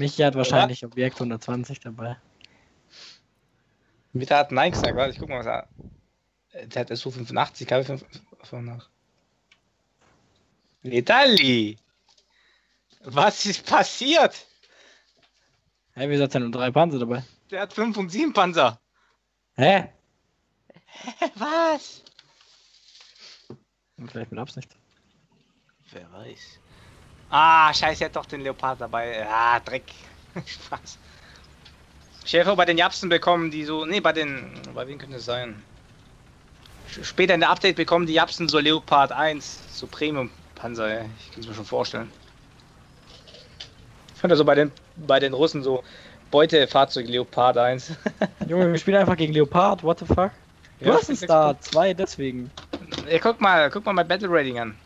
Michi hat wahrscheinlich Objekt 120 dabei. Mitte hat Nein gesagt, warte, ich guck mal, was er. Der hat SU 85, KW 5 nach. Vitali! Was ist passiert? Hä, wieso hat er nur drei Panzer dabei? Der hat 5 und 7 Panzer. Hä? Was? Vielleicht mit Absicht. Wer weiß. Ah, scheiße, er hat doch den Leopard dabei. Ah, Dreck. Spaß. Schäfer bei den Japsen bekommen die so. Nee, bei den. Bei wem könnte es sein? Später in der Update bekommen die Japsen so Leopard 1, so Premium-Panzer, ey. ich kann es mir schon vorstellen. Ich fand so bei den bei den Russen so Beutefahrzeug Leopard 1. Junge, wir spielen einfach gegen Leopard, what the fuck? Du Ja, hast einen Star, zwei deswegen. Ey, guck mal, guck mal mein Battle Rating an.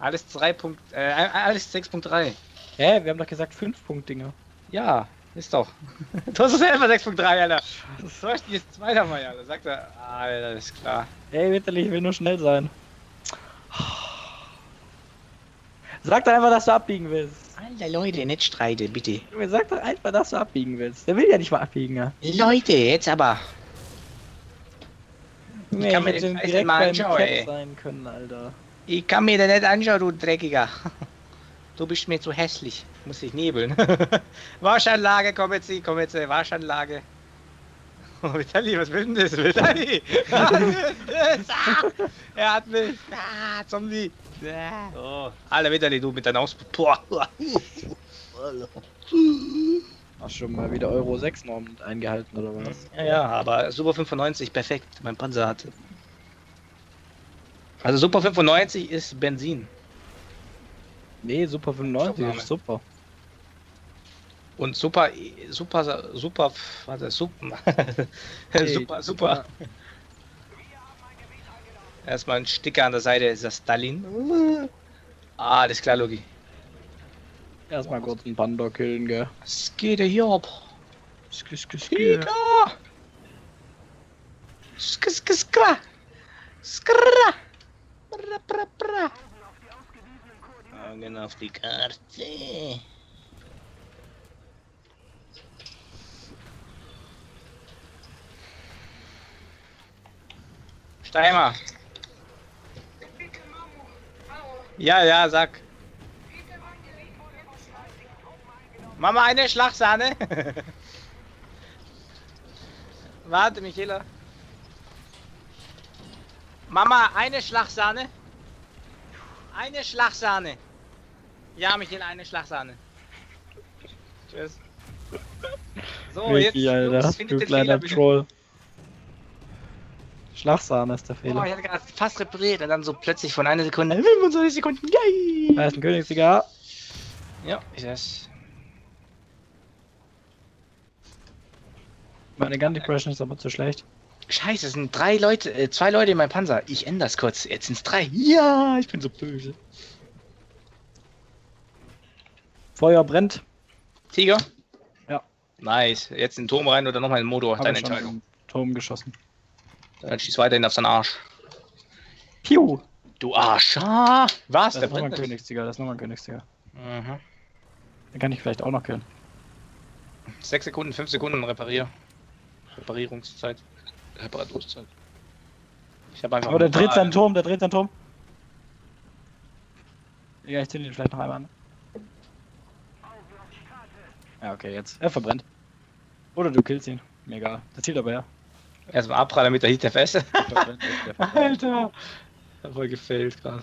Alles 3. Punkt, äh, alles 6.3. Hä, wir haben doch gesagt 5 Punkt Dinger. Ja, ist doch. Hast es selber 6.3, Alter. Das soll ich jetzt zweiter mal, Alter. Sagt er, Alter, ist klar. Ey, bitterlich, ich will nur schnell sein. Sag doch einfach, dass du abbiegen willst. Alter, Leute, nicht streiten, bitte. Sag doch einfach, dass du abbiegen willst. Der will ja nicht mal abbiegen, ja. Leute, jetzt aber. Junge, kann mir den direkt mal beim ey. sein können, Alter. Ich kann mir das nicht anschauen, du Dreckiger. Du bist mir zu hässlich. Muss ich nebeln. Waschanlage, komm jetzt, komm jetzt, Waschanlage. Oh, Vitali, was will denn das? Vitali! Er hat mich. Ah, Zombie. Oh. Alter, Vitali, du mit deinem Aus... Boah. Hast schon mal wieder Euro 6 Norm eingehalten, oder was? Ja, ja, aber Super 95, perfekt. Mein Panzer hatte. Also Super 95 ist Benzin. Nee, Super 95 Schubname. ist super. Und super, super, super, warte, super, super, super. Erstmal ein Sticker an der Seite, ist das Stalin? Ah, alles klar, Logi. Erstmal kurz einen Panda killen, gell? Was geht denn hier ab? Sk, sk, sk. Tiger! Sk, sk, skra! Skra! Bra, bra, bra. Augen auf die Karte. Steimer. Ja, ja, sag. Mama, eine Schlagsahne. Warte, Michaela. Mama, eine Schlagsahne. Eine Schlagsahne. Ja, Michaela, eine Schlagsahne. Tschüss. So, jetzt, Michi, Alter, Jungs, du kleiner Fehler. Troll. Schlagsahne ist der Fehler. ich hatte gerade fast repariert und dann so plötzlich von einer Sekunde 25 Sekunden. Yay! Da ist ein Königssieger. Ja, ich weiß. Meine Gun Depression ist aber zu schlecht. Scheiße, es sind drei Leute, äh, zwei Leute in meinem Panzer. Ich ändere das kurz. Jetzt sind es drei. Ja, ich bin so böse. Feuer brennt. Tiger? Ja. Nice. Jetzt in den Turm rein oder nochmal in den Motor. Hab Deine Entscheidung. Turm geschossen. Dann schieß weiterhin auf seinen Arsch. Piu! Du Arsch. Ah, was? Das Der ist nochmal ein. Königssieger, das ist nochmal ein Königssieger. Mhm. Den kann ich vielleicht auch noch killen. Sechs Sekunden, fünf Sekunden reparier. Reparierungszeit. Reparaturszeit. Ich habe einfach. Oh, der dreht seinen Turm, der dreht seinen Turm. Ja, ich zünde ihn vielleicht noch einmal an. Ja, okay, jetzt. Er verbrennt. Oder du killst ihn. Mir egal. Das zielt aber ja. Erstmal abprallen mit der Heat FS. Der verbrennt, der verbrennt. Alter. Hab voll gefailt gerade.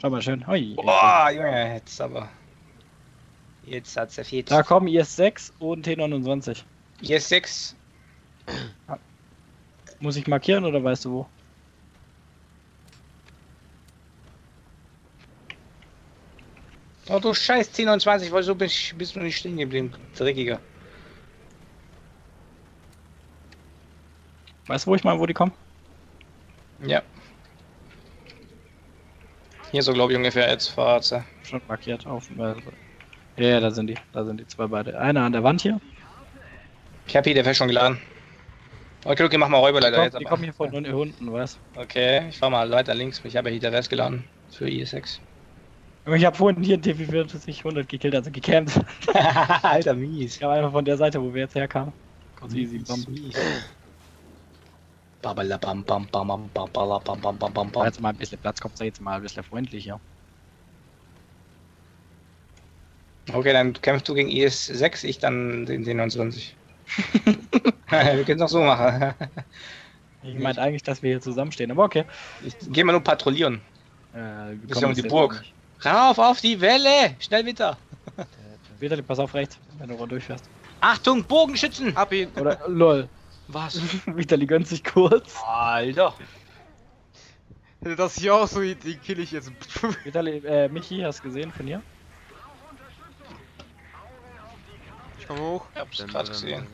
Schau mal schön. Hui. Boah, Junge, jetzt aber. Jetzt hat's er viel. Da kommen IS-6 und T29. Yes, 6. Muss ich markieren oder weißt du wo? Oh du scheiß 1029, wieso bist, bist du nicht stehen geblieben? Dreckiger. Weißt du, wo ich mal, wo die kommen? Ja. Hier so glaube ich ungefähr jetzt Fahrt. Schon markiert auf. Ja, ja, da sind die. Da sind die zwei beide. Einer an der Wand hier. Hier der Fest schon geladen. Okay, okay, mach mal Räuber Die, leider kommen, jetzt. die kommen hier von unten, weißt Okay, ich fahr mal weiter links. Ich habe ja hier Rest geladen für IS6. Ich habe vorhin hier einen TV40 100 gekillt, also gecampt. Alter, mies. Ich habe einfach von der Seite, wo wir jetzt herkamen. Ganz easy, bam. Babalabam, bam, bam, bam, bam, bam, bam, bam, bam, bam, bam. jetzt mal ein bisschen Platz, kommt jetzt mal ein bisschen freundlicher. Okay, dann kämpfst du gegen IS-6, ich dann den D29. wir können es auch so machen. Ich meinte eigentlich, dass wir hier zusammenstehen, aber okay. Ich geh mal nur patrouillieren. Äh, ja um die Burg. Rauf auf die Welle! Schnell wieder! Vitali, pass auf rechts, wenn du rund durchfährst. Achtung, Bogenschützen! Ab ihn! Oder, lol. Was? Vitali gönnt sich kurz. Alter! Das hier auch so, den kill ich jetzt. Vitali, äh, Michi, hast du gesehen von hier? Ich komm hoch. Ich hab's grad gesehen.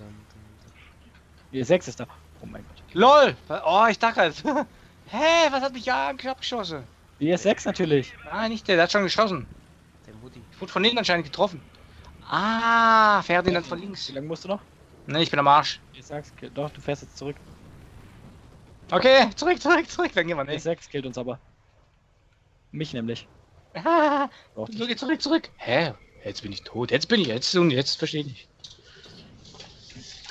Hier, 6 ist da. Oh mein Gott. LOL! Oh, ich dachte halt. Hä, was hat mich ja abgeschossen? Die ist 6 natürlich. Nein, nicht der, der hat schon geschossen. Der Mutti. Ich wurde von hinten anscheinend getroffen. Ah, Ferdinand von Wie links. lange musst du noch? Ne, ich bin am Arsch. Ich sag's, doch, du fährst jetzt zurück. Okay, zurück, zurück, zurück, dann gehen wir Die nicht. 6 killt uns aber. Mich nämlich. Ah, Braucht dich. zurück, zurück, zurück. Hä? Jetzt bin ich tot. Jetzt bin ich, jetzt und jetzt verstehe ich.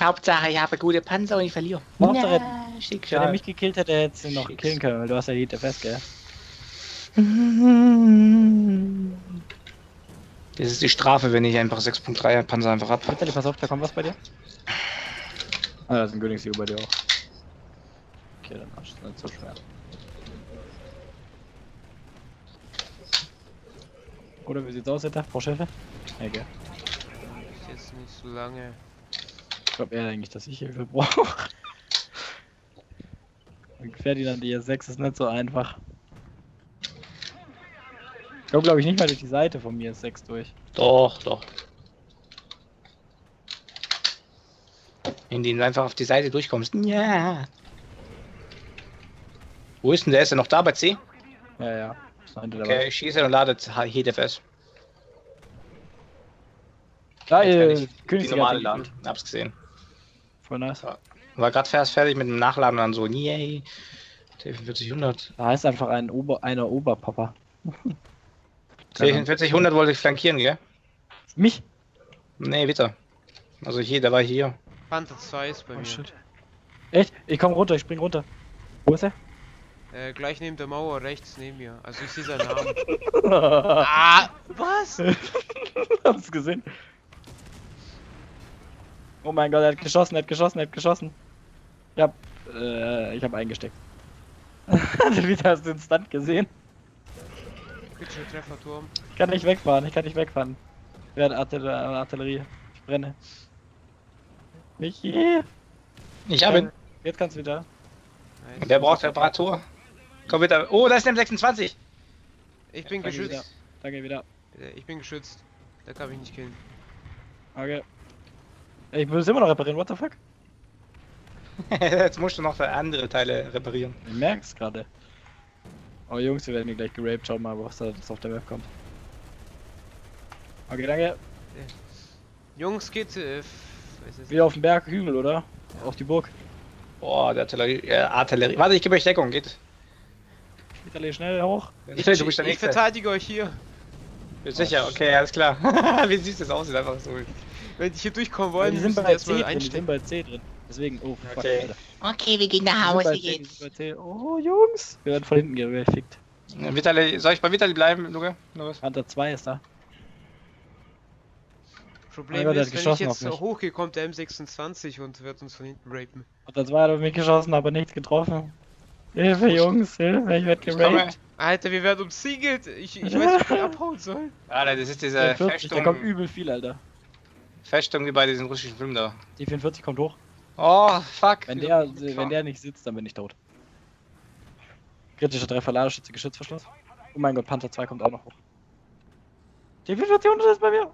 Hauptsache, ich habe gute Panzer und ich verliere. Hauptsache, Na, schick Wenn er mich gekillt hätte, ihn noch Schicks. killen können, weil du hast ja die fest, gell? Das ist die Strafe, wenn ich einfach 6.3 Panzer einfach hab. Vitali, pass auf, da kommt was bei dir. Ah, da ist ein Königssieg bei dir auch. Okay, dann ist nicht so schwer. Oder wie sieht's aus, Alter? Hilfe? Ja, gell. Ist jetzt nicht so lange. Ich glaube eher eigentlich, dass ich Hilfe brauche. Ferdinand, die S6 ist nicht so einfach. Ich komme, glaube ich, nicht mal durch die Seite von mir S6 durch. Doch, doch. Indem du einfach auf die Seite durchkommst. Ja. Wo ist denn der? Ist er noch da bei C? Ja, ja. Okay, schieße und ladet HDFS. Da, äh, ich die normale laden. Hab's gesehen. Voll nice. War gerade fast fertig mit dem Nachladen und dann so, yay. T4400. Da heißt einfach ein Ober, einer Oberpapa. T4400 wollte ich flankieren, gell? Mich? Nee, bitte. Also hier, der war hier. Panther 2 ist bei Oh mir. shit. Echt? Ich komm runter, ich spring runter. Wo ist er? Äh, gleich neben der Mauer, rechts neben mir. Also ich sehe seinen Namen. Hab's ah! Was? gesehen. Oh mein Gott, er hat geschossen, er hat geschossen, er hat geschossen. Ich hab, äh, ich hab eingesteckt. Wieder hast du den Stunt gesehen? Kritischer Trefferturm. Ich kann nicht wegfahren, ich kann nicht wegfahren. Wer hat Artiller Artillerie? Ich brenne. Michi! Ich hab ihn. Jetzt kannst du wieder. Nice. Der braucht Reparatur. Komm bitte. Oh, da ist der M26. Ich bin Danke wieder. geschützt. Danke wieder. Äh, Ich bin geschützt. Da kann ich nicht killen. Okay. Ich muss immer noch reparieren, what the fuck? Jetzt musst du noch für andere Teile reparieren. Ich merk's gerade. Oh Jungs, wir werden hier gleich geraped. Schaut mal, was da das auf der Web kommt. Okay, danke. Jungs, geht. Äh, Wieder auf den Berg, Hügel, oder? Auf die Burg. Boah, der Artillerie. Äh, Artillerie. Warte, ich gebe euch Deckung. Geht. Wieder schnell hoch. Ich, du bist der ich Nächste. verteidige euch hier. Bist sicher? Okay, alles klar. Wie süß das aussieht, einfach so. Wenn die hier durchkommen wollen, die sind müssen bei erstmal C drin, die sind einstecken. bei C drin. Deswegen, oh fuck, Okay. Alter. Okay, wir gehen nach Hause jetzt. Oh Jungs! Wir werden von hinten gefickt. Vitali, soll ich bei Vitali bleiben, Luke? Lukas? Hunter 2 ist da. Problem ist, wenn ich jetzt hochgehe, kommt der M26 und wird uns von hinten rapen. Hunter 2 hat auf mich geschossen, aber nichts getroffen. Hilfe, Jungs, Hilfe, ich komme. geraped. Alter, wir werden umzingelt. Ich, ich weiß nicht, wie ich abhauen soll. Alter, das ist diese Der 40, da kommt Festung, übel viel, Alter. Festung wie bei diesen russischen Filmen da. Die 44 kommt hoch. Oh, fuck. Wenn der, wenn der nicht sitzt, dann bin ich tot. Kritischer Treffer, Ladeschütze, Geschützverschluss. Oh mein Gott, Panther 2 kommt auch noch hoch. Die 44 ist bei mir.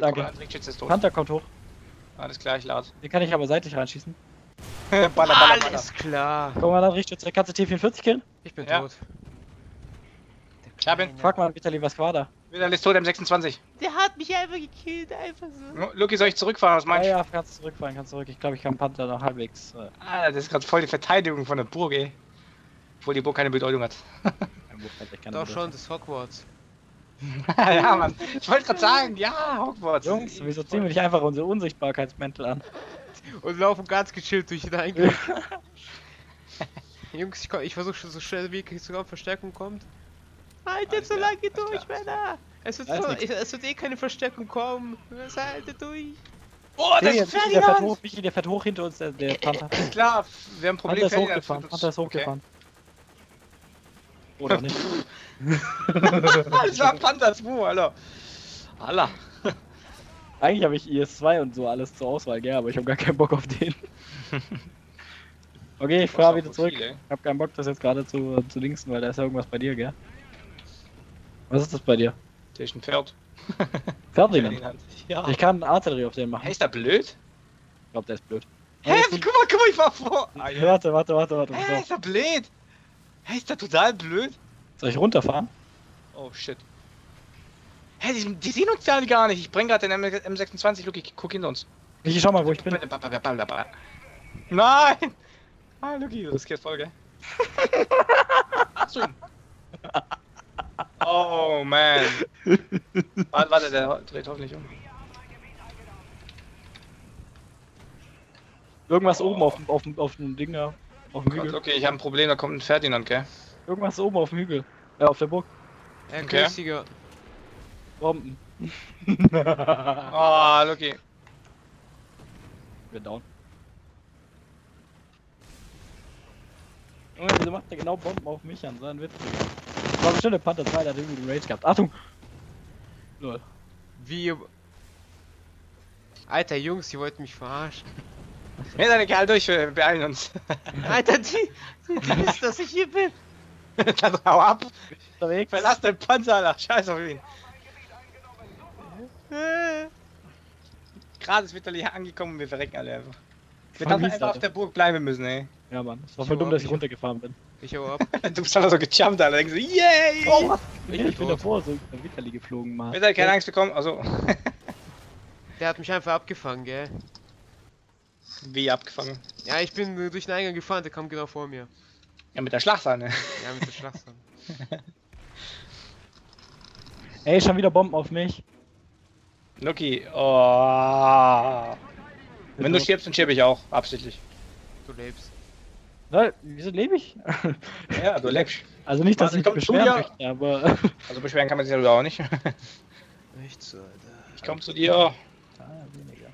danke. Trickschütze ist tot. Panther kommt hoch. Alles klar, ich lade. Den kann ich aber seitlich reinschießen. baller, baller, baller. Alles klar. Guck mal, dann Richtschütze. Kannst du T44 killen? Ich bin Ja. tot. Ich hab ihn. Fuck mal, Vitali, was war da? Vitali ist tot, M26. Der hat mich einfach gekillt, einfach so. Lu- Luki, soll ich zurückfahren? Was Ja, meinst du? ja, kannst du zurückfahren, kannst zurück. Ich glaube, ich kann Panther noch halbwegs. Äh, Alter, das ist gerade voll die Verteidigung von der Burg, ey. Obwohl die Burg keine Bedeutung hat. halt, Doch schon, das Hogwarts. ja, Mann. Ich wollte gerade sagen, ja, Hogwarts. Jungs, wieso ziehen wir nicht einfach unsere Unsichtbarkeitsmäntel an? Und laufen ganz gechillt durch den Eingang. Jungs, ich, komm- ich versuche schon so schnell wie möglich zu kommen, Verstärkung kommt. Haltet so lange durch. Männer! Es wird, so, es wird eh keine Verstärkung kommen. Haltet durch! Oh, das ist Michi, der fährt Ferdinand! hoch, Michi, der fährt hoch hinter uns, der, der Panther. Ist klar, wir haben ein Problem. Panther ist Ferdinand hochgefahren. Panther ist hochgefahren. Oder nicht? Okay. Das war Panther 2, Alter. Alter. Eigentlich habe ich IS-2 und so alles zur Auswahl, gell, aber ich habe gar keinen Bock auf den. Okay, ich fahr wieder zurück. Viele. Ich hab keinen Bock, das jetzt gerade zu, zu linksen, weil da ist ja irgendwas bei dir, gell? Was ist das bei dir? Der ist ein Pferd. Ferdinand. Ferdinand. Ja. Ich kann Artillerie auf den machen. Hey, ist der blöd? Ich glaube, der ist blöd. Hä? Guck mal, guck mal, ich war vor. Ah, ja. Warte, warte, warte, warte. Hä, So. ist der blöd? Hä, ist der total blöd? Soll ich runterfahren? Oh shit. Hä, die, die sehen uns alle gar nicht. Ich bring gerade den M M26, Luki, guck hinter uns. Michi, schau mal, wo ich bin. Nein! Ah, Luki, das geht voll, gell? Hast du ihn? Oh man. Warte, warte, der dreht hoffentlich um. Irgendwas oben auf, dem- auf, dem- auf dem Ding da. Auf dem Gott, Hügel. okay, ich habe ein Problem, da kommt ein Ferdinand, gell? Irgendwas oben auf dem Hügel. Ja, auf der Burg. Herr Okay. Günstiger. Bomben. Oh, Luki. Wir down. Junge, wieso macht der genau Bomben auf mich an? So ein Witz. War bestimmt der Panther 2, der hat irgendwie Rage gehabt. Achtung! Lol. Wie. Alter Jungs, die wollten mich verarschen. Wir sind egal durch, wir beeilen uns. Alter, die, die wissen, dass ich hier bin. Dann hau ab. Unterwegs. Verlass den Panzer, Alter. Scheiß auf ihn. Gerade ist Vitali angekommen, wir verrecken alle einfach. Wir hätten einfach auf der Burg bleiben müssen, ey. Ja, Mann. Es war voll dumm, dass ich runtergefahren bin. Ich hau ab. Du bist einfach so gejumpt, Alter. Denkst du, yay! Oh? Ich Ich, bin ich bin tot. davor so in Vitali geflogen, Mann. Vitali, keine Angst bekommen. Also, Der hat mich einfach abgefangen, gell? wie abgefangen. Ja, ich bin durch den Eingang gefahren, der kam genau vor mir. Ja, mit der Schlachtsahne. Ja, mit der Schlachtsahne. Ey, schon wieder Bomben auf mich. Lucky, oh. Wenn du stirbst, dann stirb ich auch. Absichtlich. Du lebst. Na, wieso lebe ich? Ja, du lebst. Also nicht, dass Warte, ich mich beschweren dir. möchte, aber... Also beschweren kann man sich ja auch nicht. Nicht so, Alter. Ich komm zu dir. Ah, weniger.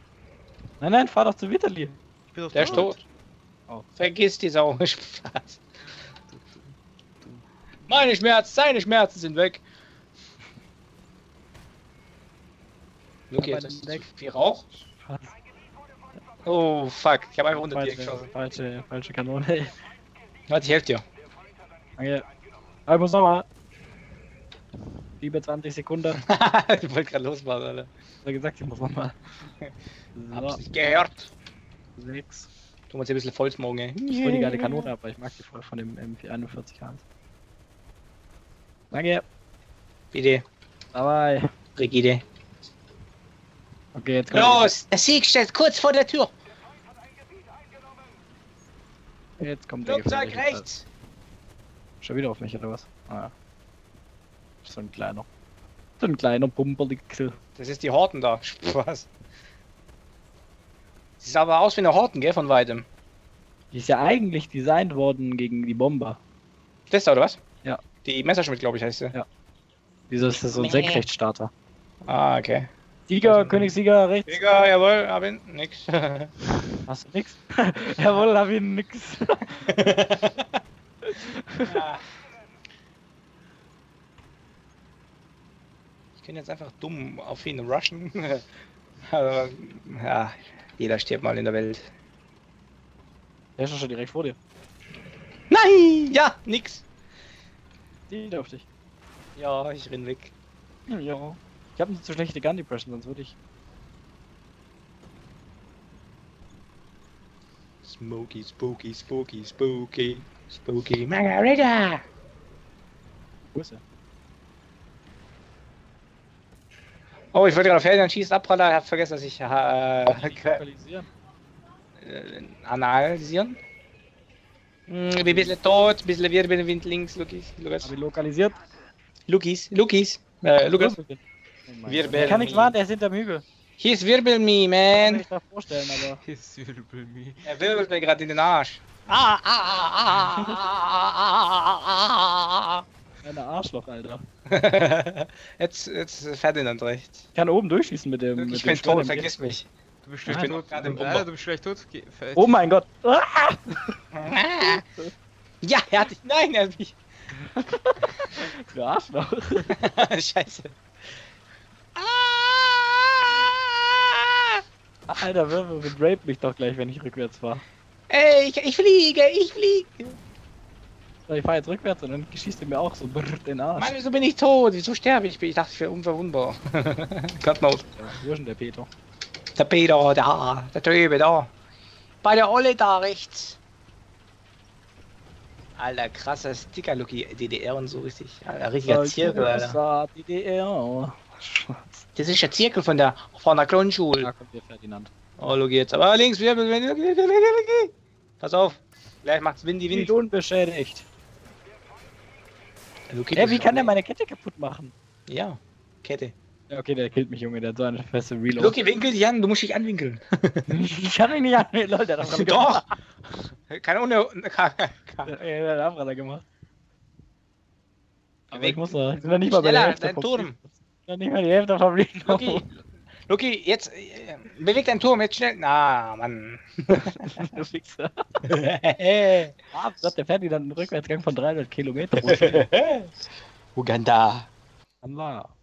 Nein, nein, fahr doch zu Vitali. Ich bin doch Der ist tot. Oh. Vergiss die Sau. Spaß. Meine Schmerzen, seine Schmerzen sind weg. Aber jetzt ist weg. viel Rauch. Fast. Oh fuck, ich habe einfach unter dir Falsche, geschossen. falsche, falsche Kanone, ey. Warte, ich helfe dir. Danke. Ich muss nochmal. Liebe 20 Sekunden. ich wollte gerade losmachen, Alter. Ich hab gesagt, ich muss nochmal. Hab's So, nicht gehört. 6. Tu uns hier ein bisschen vollsmogen, ey. Ich voll die geile Kanone, aber ich mag die voll von dem M441 Hans. Danke. Bitte. Dabei. Brigitte. Okay, jetzt kommt. Los! Der Sieg steht kurz vor der Tür. Jetzt kommt der Flugzeug rechts. Schon wieder auf mich, oder was? Ah ja. So ein kleiner. So ein kleiner Pumperlickel. Das ist die Horten da. Spaß. Sieht aber aus wie eine Horten, gell, von weitem. Die ist ja eigentlich designt worden gegen die Bomber. Das da, oder was? Ja. Die Messerschmidt, glaube ich, heißt sie. Ja. Wieso ist das so ein. Senkrechtstarter? Ah, okay. Sieger, Königssieger, rechts. Digga, jawohl, hab ihn. Nix. Hast du nix? Jawohl, hab ich nix. Ja. Ich kann jetzt einfach dumm auf ihn rushen. Aber, ja, jeder stirbt mal in der Welt. Der ist doch schon direkt vor dir. Nein! Ja, nix. Die auf dich. Ja, ich renn weg. Ja. Ich hab eine zu schlechte Gun Depression, sonst würde ich. Smoky, spooky, spooky, spooky, spooky. Margarita! Wo ist er? Oh, ich wollte gerade auf Ferdinand schießen, Abpraller, hab vergessen, dass ich äh, Lokalisieren. äh, analysieren. Hm, ein bisschen tot, ein bisschen Wirbelwind links, Lukis, Hab Lukas. ich lokalisiert. Lukis, Lukis, Äh, look, Was? Look. Mein Wir Gott. werden Ich kann nichts nie- machen, der ist hinterm Hügel. Hier ist Wirbel me, Kann mir man. nicht da vorstellen, aber. Ist Wirbel me. Er wirbelt mir gerade in den Arsch. Ah, ah, ah, ah, ah, ah, ah, Eine Arschloch, Alter. ah. Jetzt, jetzt ist Ferdinand rechts. Ich kann oben durchschießen mit dem. Ich bin tot, vergiss mich. Du bist Ich gleich bin tot. gerade im Alter, du bist gleich tot. Oh mein Gott. Ah! Ja, er hat dich. Nein, er hat mich. Du Arschloch. Scheiße. Alter, Wirbel rape mich doch gleich, wenn ich rückwärts fahre. Ey, ich, ich fliege, ich fliege. Ich fahre jetzt rückwärts und dann schießt er mir auch so brrr den Arsch. Mann, wieso bin ich tot? Wieso sterbe ich? Ich dachte, ich wäre unverwundbar. Gott not. Ja, wo ist denn der Peter? Der Peter, da. Der Töbe, da. Bei der Olle da rechts. Alter, krasser Sticker, Lucky. DDR und so richtig. Alter, richtiger Zirkel, Alter. DDR. Das ist der Zirkel von der, von der Da Grundschule. kommt der Ferdinand. Oh, Lucky jetzt. Aber links, Lucky, Lucky. Pass auf. Gleich macht's Windy, Wind Windy. unbeschädigt. Lucky, Ey, wie kann der meine Kette kaputt machen? Ja, Kette. Ja, okay, der killt mich, Junge, der hat so eine feste Reload. Lucky, winkel dich an, du musst dich anwinkeln. ich kann mich nicht an, Leute, der hat Doch! Keine ohne. Der hat gemacht. Aber ich muss da, ich bin noch nicht mal bei der Hälfte dein Turm. Noch nicht mal die Hälfte vom Fliegen. Lucky, Lucky, jetzt äh, beweg deinen Turm, jetzt schnell. Na, Mann. du Fixer. Ah, der Ferdinand einen Rückwärtsgang von 300 Kilometer. Uganda. Allah.